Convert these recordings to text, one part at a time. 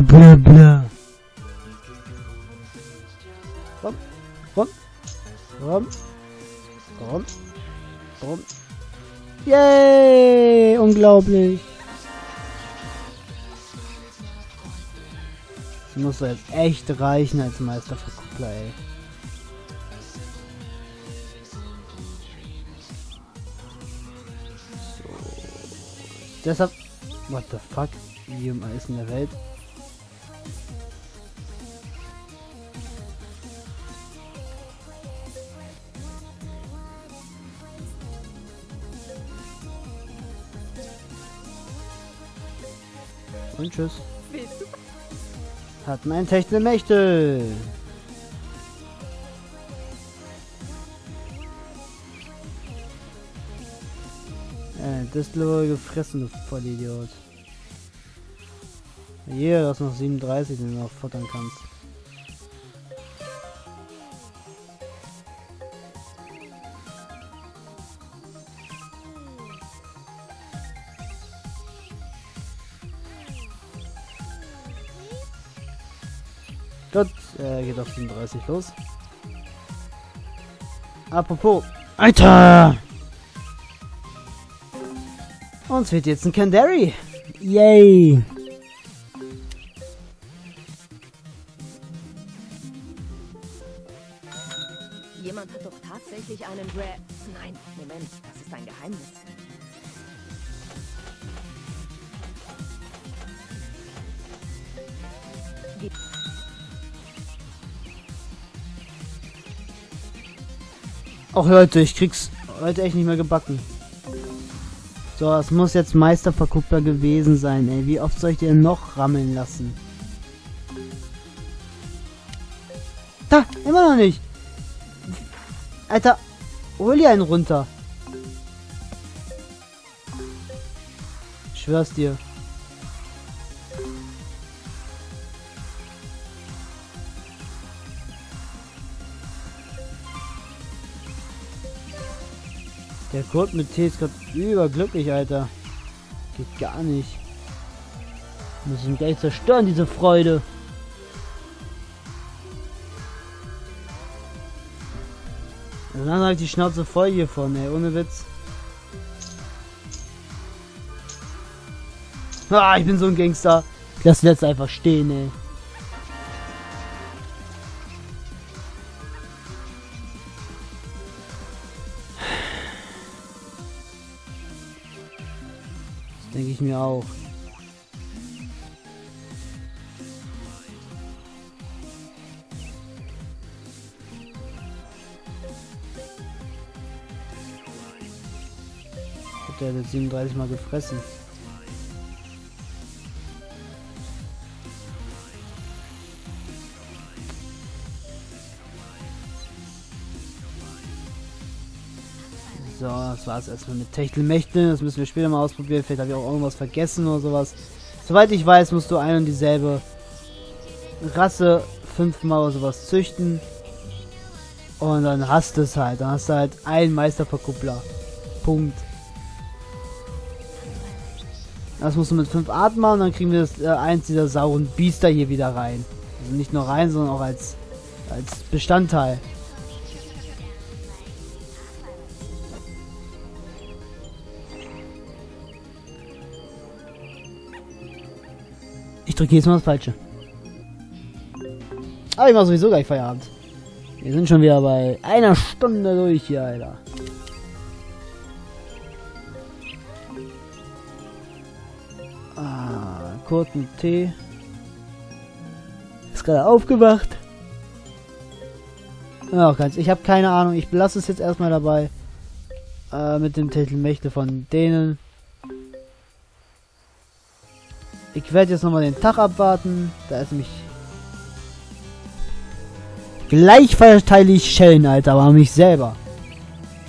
bla bla. Komm, komm, komm, komm, komm. Yay! Unglaublich. Das muss doch jetzt echt reichen als Meisterverkuppler, ey. Deshalb. What the fuck? Wie um alles in der Welt? Und tschüss. Hat mein Techtelmechtel. Äh, das Level gefressen, du Vollidiot. Hier, du hast noch 37, den du noch futtern kannst. Gut, äh, geht auf 37 los. Apropos. Alter! Uns fehlt jetzt ein Kandari. Yay! Jemand hat doch tatsächlich einen Dra... Nein, Moment, das ist ein Geheimnis. Auch Leute, ich krieg's heute echt nicht mehr gebacken. So, es muss jetzt Meisterverkuppler gewesen sein, ey. Wie oft soll ich dir noch rammeln lassen? Da, immer noch nicht. Alter, hol dir einen runter. Ich schwör's dir. Der Kurt mit T ist gerade überglücklich, Alter. Geht gar nicht. Muss ihn gleich zerstören, diese Freude. Dann halt die Schnauze voll hiervon, ey, ohne Witz. Ah, ich bin so ein Gangster. Ich lass jetzt einfach stehen, ey. Denke ich mir auch. Hat der jetzt 37 Mal gefressen. Das war's erstmal mit Techtelmechteln. Das müssen wir später mal ausprobieren. Vielleicht habe ich auch irgendwas vergessen oder sowas. Soweit ich weiß, musst du ein und dieselbe Rasse fünfmal oder sowas züchten. Und dann hast du es halt. Dann hast du halt einen Meisterverkuppler. Punkt. Das musst du mit fünf Arten machen, dann kriegen wir das äh, eins dieser sauren Biester hier wieder rein. Also nicht nur rein, sondern auch als, als Bestandteil. Ich drücke jetzt mal das Falsche. Aber ich mach sowieso gleich Feierabend. Wir sind schon wieder bei einer Stunde durch hier, Alter. Ah, Kurt mit T. Ist gerade aufgewacht. Ja, ganz. Ich habe keine Ahnung. Ich belasse es jetzt erstmal dabei. Äh, mit dem Titelmächte von denen. Ich werde jetzt nochmal den Tag abwarten. Da ist nämlich. Gleich verteile ich Schellen, Alter, aber mich selber.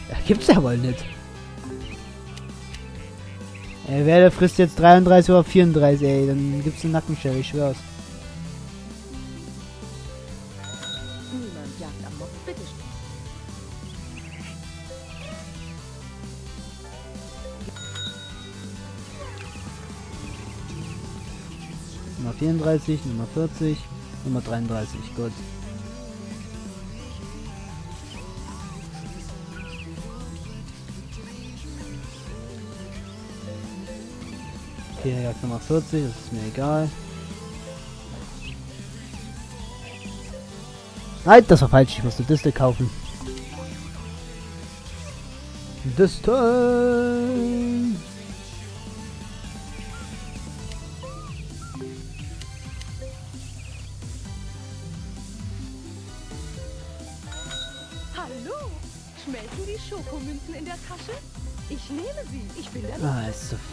Ja, gibt's ja wohl nicht. Er werde frisst jetzt 33 oder 34, ey. Dann gibt's eine Nackenschelle, ich schwör's. 39, Nummer 40, Nummer 33, gut. Tierjagd Nummer 40, das ist mir egal. Nein, das war falsch, ich musste Distel kaufen. Distel!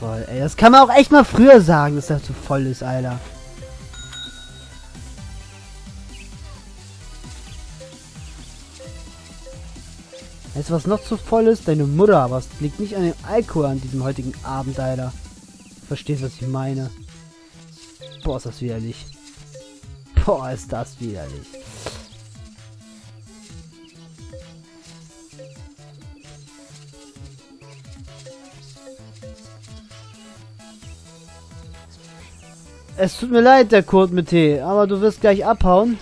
Voll. Ey, das kann man auch echt mal früher sagen, dass das zu voll ist, Alter. Weißt du, was noch zu voll ist? Deine Mutter, aber es liegt nicht an dem Alkohol an diesem heutigen Abend, Alter. Du was ich meine. Boah, ist das widerlich. Boah, ist das widerlich. Es tut mir leid, der Kurt mit T, aber du wirst gleich abhauen.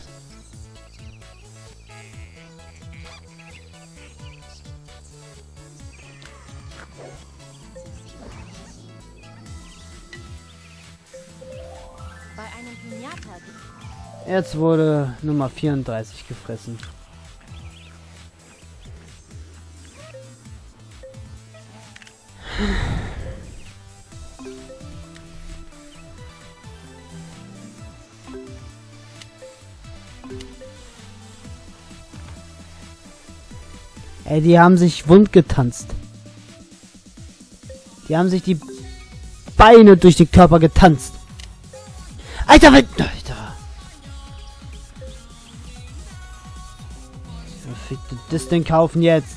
Jetzt wurde Nummer 34 gefressen. Ey, die haben sich wund getanzt. Die haben sich die Beine durch den Körper getanzt. Alter. Alter. Verfickte das denn kaufen jetzt?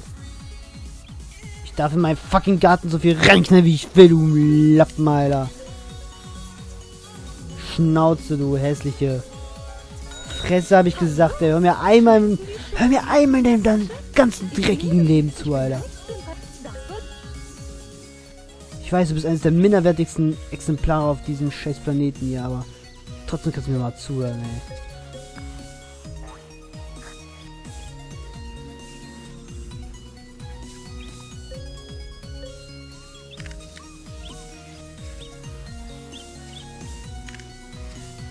Ich darf in meinem fucking Garten so viel reinknallen, wie ich will, du Lappen, Alter. Schnauze, du hässliche Fresse, habe ich gesagt, ey. Hör mir einmal, hör mir einmal in deinem ganzen dreckigen Leben zu, Alter. Ich weiß, du bist eines der minderwertigsten Exemplare auf diesem scheiß Planeten hier, aber trotzdem kannst du mir mal zuhören, ey.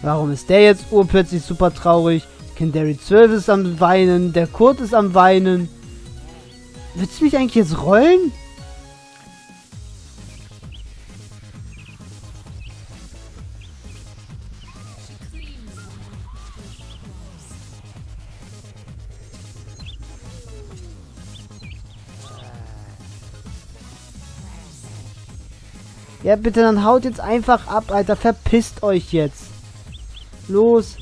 Warum ist der jetzt urplötzlich super traurig? Kendary 12 ist am Weinen, der Kurt ist am Weinen. Willst du mich eigentlich jetzt rollen? Ja, bitte, dann haut jetzt einfach ab, Alter. Verpisst euch jetzt. Los.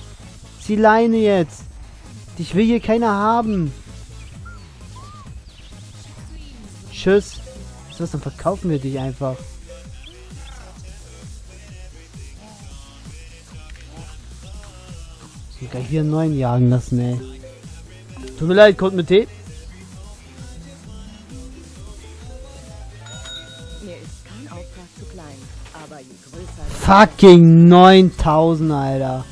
Zieh Leine jetzt. Dich will hier keiner haben. Tschüss. So, dann verkaufen wir dich einfach. Ich gleich wieder einen neuen jagen lassen, ey. Tut mir leid, Code mit T. Mir ist kein Auftrag zu klein, aber je größer Fucking 9000, Alter.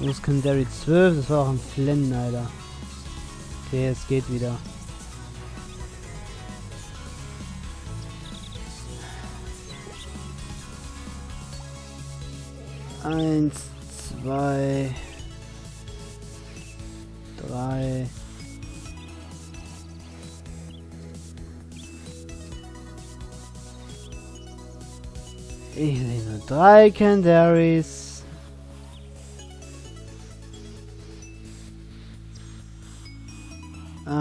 Wo ist Kendary 12? Das war auch ein Flennen, Alter. Okay, es geht wieder. Eins, zwei, drei. Ich nehme drei Candaries.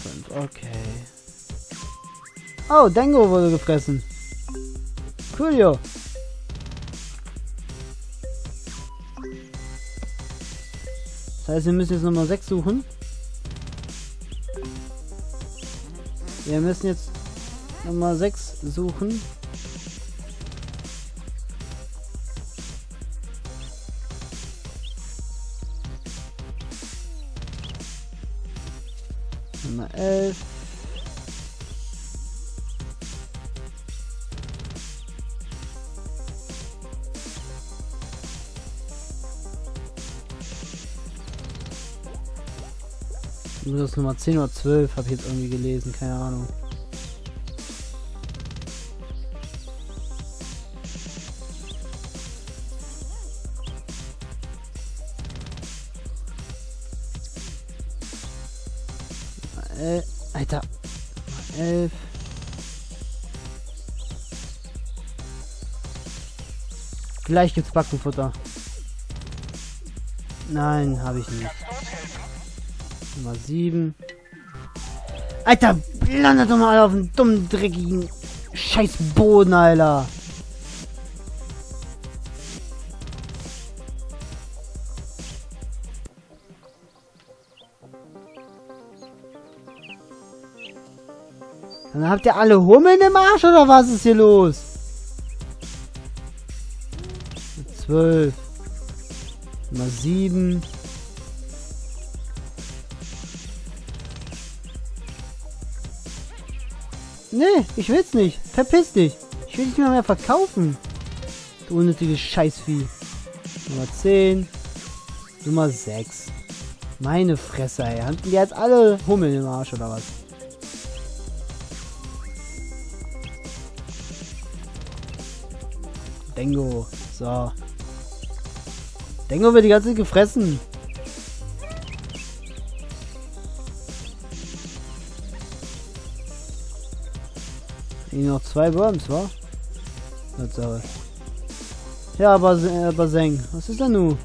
5. Okay. Oh, Dengo wurde gefressen. Coolio. Das heißt, wir müssen jetzt Nummer 6 suchen. Wir müssen jetzt Nummer 6 suchen. 11. Nur das Nummer 10 oder 12 habe ich jetzt irgendwie gelesen, keine Ahnung. Äh, Alter. 11. Gleich gibt's Backenfutter. Nein, habe ich nicht. Nummer 7. Alter, landet doch mal auf dem dummen, dreckigen scheiß Boden, Alter. Dann habt ihr alle Hummeln im Arsch oder was ist hier los? 12. Nummer 7. Nee, ich will's nicht. Verpiss dich. Ich will dich nicht mehr verkaufen. Du unnötiges Scheißvieh. Nummer 10. Nummer 6. Meine Fresse, ey. Haben die jetzt alle Hummeln im Arsch oder was? Dengo. So. Dengo wird die ganze Zeit gefressen. Hier noch zwei Worms, wa? Ja, aber Baseng. Was ist denn nun?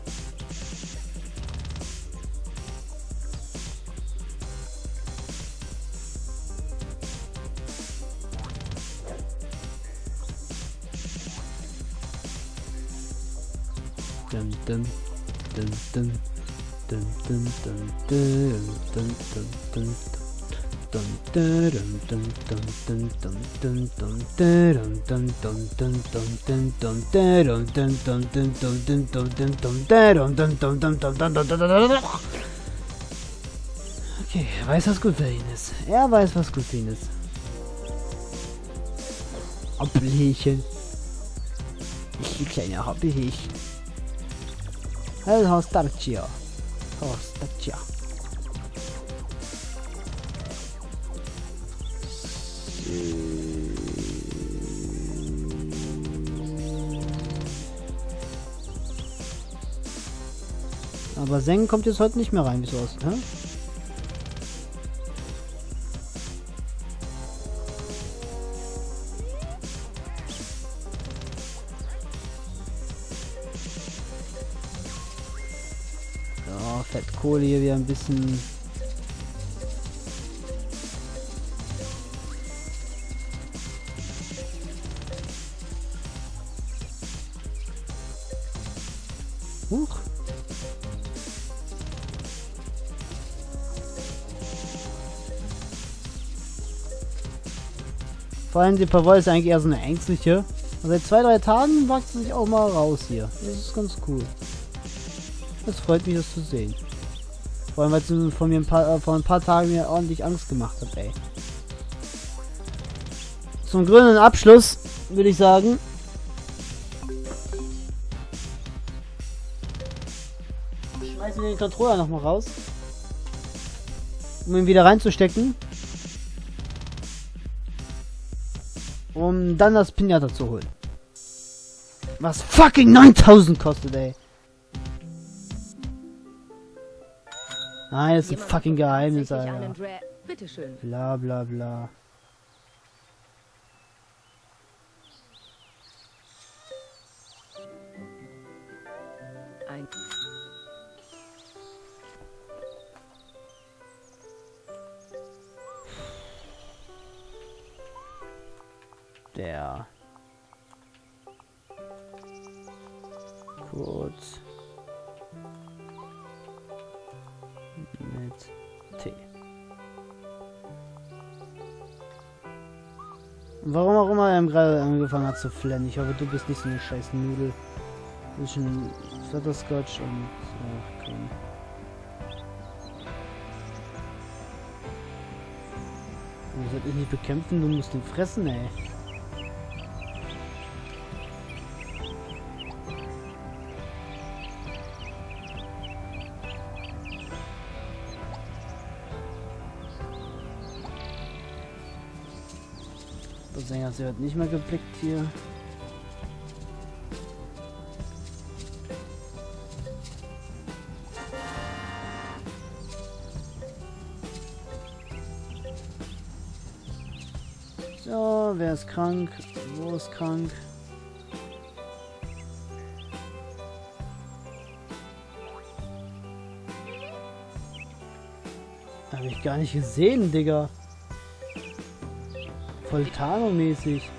Okay, er weiß, was gut für ihn ist. Er weiß, was gut für ihn ist. Hoppelhächen. Ich kleine Hoppelhächen. Hallo, Starcia. Oh, Starcia. Aber Seng kommt jetzt heute nicht mehr rein, wie es aussieht, hä? Ja, Fettkohle hier wieder ein bisschen Huch. Vor allem die Pavol ist eigentlich eher so eine ängstliche. Und seit zwei, drei Tagen wagt sie sich auch mal raus hier. Das ist ganz cool. Das freut mich, das zu sehen. Vor allem, weil sie von mir ein paar, äh, vor ein paar Tagen mir ordentlich Angst gemacht hat, ey. Zum grünen Abschluss würde ich sagen, schmeißen wir den Controller nochmal raus. Um ihn wieder reinzustecken. Um dann das Pinata zu holen. Was fucking 9000 kostet, ey. Nein, das ist ein fucking Geheimnis, Alter. Bla bla bla. Ein Der. Kurz. Warum auch immer er gerade angefangen hat zu flennen. Ich hoffe, du bist nicht so eine scheiß Nudel. Zwischen Flutterscotch und... Ach, komm. Du soll ich nicht bekämpfen, du musst ihn fressen, ey. Sie wird nicht mehr geblickt hier. So, wer ist krank? Wo ist krank? Habe ich gar nicht gesehen, Digga. Voll Tano-mäßig.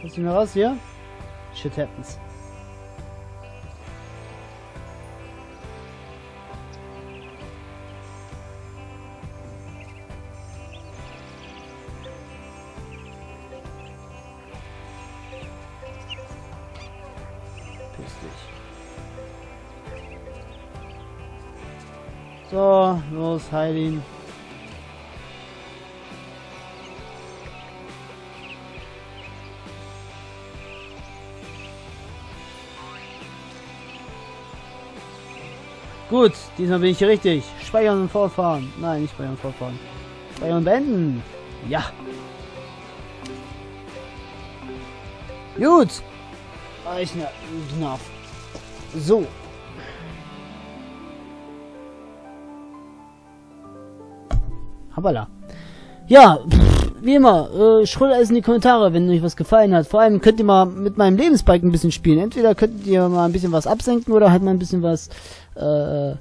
Kannst du mir raus hier? Shit happens. So, los, heil ihn. Gut, diesmal bin ich hier richtig. Speichern und fortfahren. Nein, nicht speichern und fortfahren. Speichern und beenden. Ja. Gut. Eichner, Knopf. So. Habala. Ja, pff, wie immer, äh, schreibt alles in die Kommentare, wenn euch was gefallen hat. Vor allem könnt ihr mal mit meinem Lebensbalken ein bisschen spielen. Entweder könnt ihr mal ein bisschen was absenken oder halt mal ein bisschen was, äh, äh,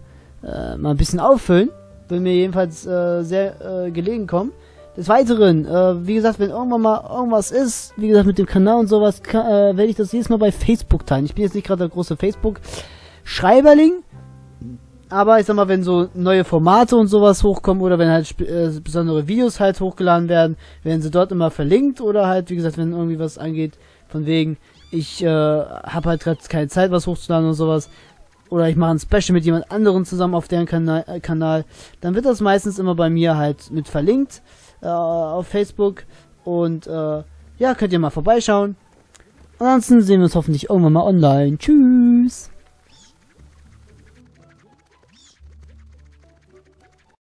mal ein bisschen auffüllen. Will mir jedenfalls äh, sehr äh, gelegen kommen. Des Weiteren, äh, wie gesagt, wenn irgendwann mal irgendwas ist, wie gesagt, mit dem Kanal und sowas, äh, werde ich das jedes Mal bei Facebook teilen. Ich bin jetzt nicht gerade der große Facebook-Schreiberling, aber ich sag mal, wenn so neue Formate und sowas hochkommen oder wenn halt äh, besondere Videos halt hochgeladen werden, werden sie dort immer verlinkt oder halt, wie gesagt, wenn irgendwie was angeht, von wegen, ich äh, habe halt gerade keine Zeit, was hochzuladen und sowas, oder ich mache ein Special mit jemand anderem zusammen auf deren Kana äh, Kanal, dann wird das meistens immer bei mir halt mit verlinkt äh, auf Facebook und äh, ja, könnt ihr mal vorbeischauen. Ansonsten sehen wir uns hoffentlich irgendwann mal online. Tschüss!